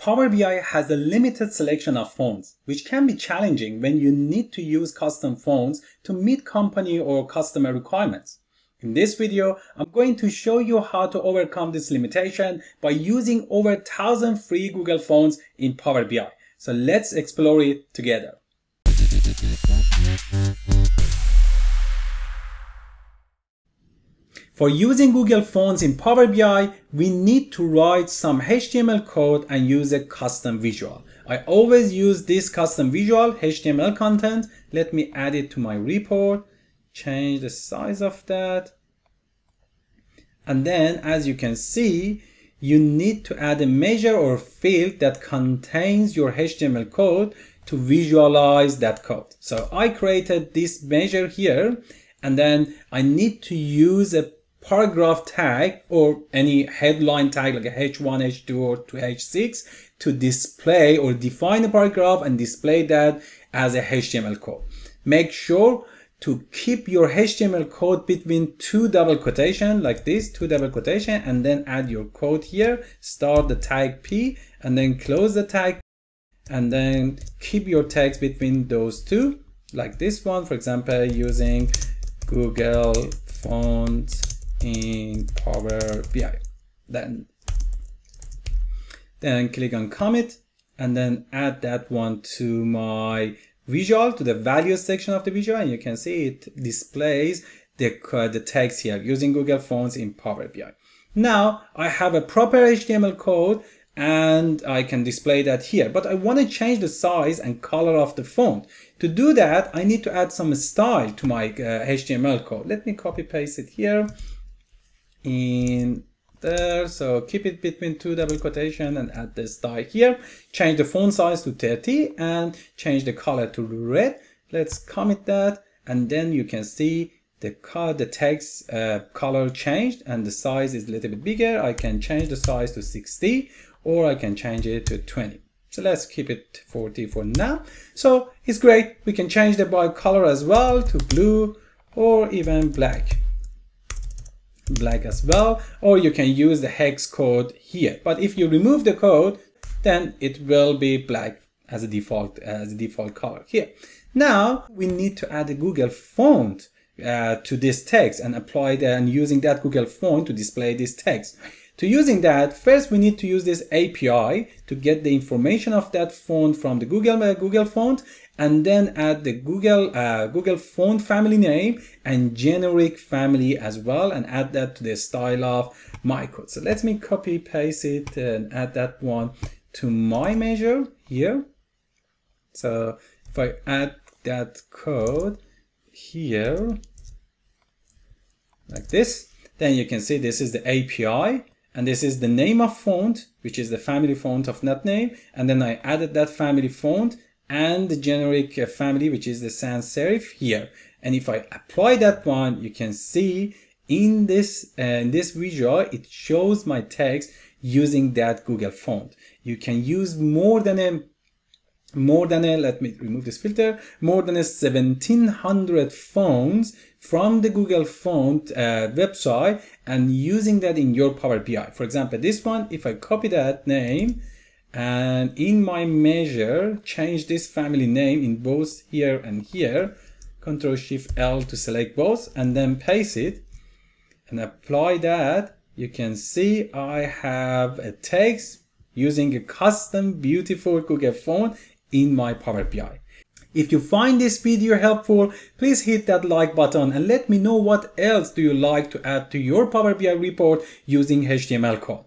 Power BI has a limited selection of fonts, which can be challenging when you need to use custom fonts to meet company or customer requirements. In this video, I'm going to show you how to overcome this limitation by using over 1000 free Google fonts in Power BI. So let's explore it together. For using Google Fonts in Power BI, we need to write some HTML code and use a custom visual. I always use this custom visual HTML content. Let me add it to my report, change the size of that. And then as you can see, you need to add a measure or field that contains your HTML code to visualize that code. So I created this measure here and then I need to use a paragraph tag or any headline tag like a h1, h2 or to h6 to display or define a paragraph and display that as a HTML code. Make sure to keep your HTML code between two double quotation like this, two double quotation, and then add your code here, start the tag P, and then close the tag, and then keep your tags between those two, like this one, for example, using Google font Power BI. Then, then click on commit and then add that one to my visual, to the values section of the visual. And you can see it displays the, uh, the text here using Google Fonts in Power BI. Now I have a proper HTML code and I can display that here. But I want to change the size and color of the font. To do that, I need to add some style to my uh, HTML code. Let me copy paste it here in there. So keep it between two double quotation and add this div here. Change the font size to 30 and change the color to red. Let's commit that. And then you can see the color the text uh, color changed and the size is a little bit bigger. I can change the size to 60 or i can change it to 20 so let's keep it 40 for now. So it's great. We can change the by color as well to blue or even black black as well, or you can use the hex code here. But if you remove the code, then it will be black as a default as a default color here. Now we need to add a Google font uh, to this text and apply that and using that Google font to display this text. To using that, first we need to use this API to get the information of that font from the Google uh, Google font and then add the Google uh, Google font family name and generic family as well and add that to the style of my code. So let me copy paste it and add that one to my measure here. So if I add that code here like this, then you can see this is the API and this is the name of font, which is the family font of that name. And then I added that family font and the generic uh, family, which is the sans serif here. And if I apply that one, you can see in this, uh, in this visual, it shows my text using that Google font. You can use more than a more than a, let me remove this filter, more than a 1700 fonts from the Google font uh, website and using that in your Power BI. For example, this one, if I copy that name and in my measure, change this family name in both here and here, Control Shift L to select both and then paste it and apply that, you can see I have a text using a custom beautiful Google font in my Power BI. If you find this video helpful, please hit that like button and let me know what else do you like to add to your Power BI report using HTML code.